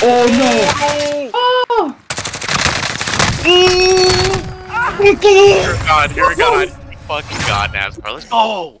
Oh no! Oh! You're a god, you're god. Fucking god, NASCAR. Let's go!